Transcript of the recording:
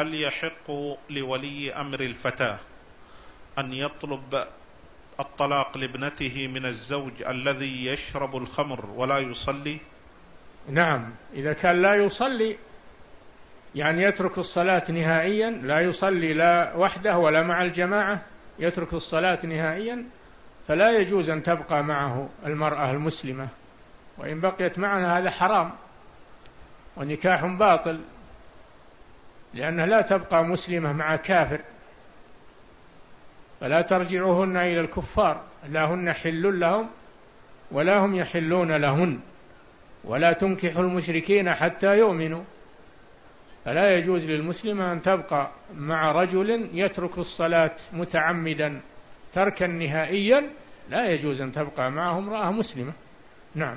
هل يحق لولي أمر الفتاة أن يطلب الطلاق لابنته من الزوج الذي يشرب الخمر ولا يصلي؟ نعم إذا كان لا يصلي يعني يترك الصلاة نهائيا لا يصلي لا وحده ولا مع الجماعة يترك الصلاة نهائيا فلا يجوز أن تبقى معه المرأة المسلمة. وإن بقيت معنا هذا حرام ونكاح باطل. لأنها لا تبقى مسلمة مع كافر. فلا ترجعوهن إلى الكفار. لا هن حل لهم ولا هم يحلون لهن. ولا تنكح المشركين حتى يؤمنوا. فلا يجوز للمسلمة أن تبقى مع رجل يترك الصلاة متعمدا تركا نهائيا. لا يجوز أن تبقى معه امرأة مسلمة. نعم.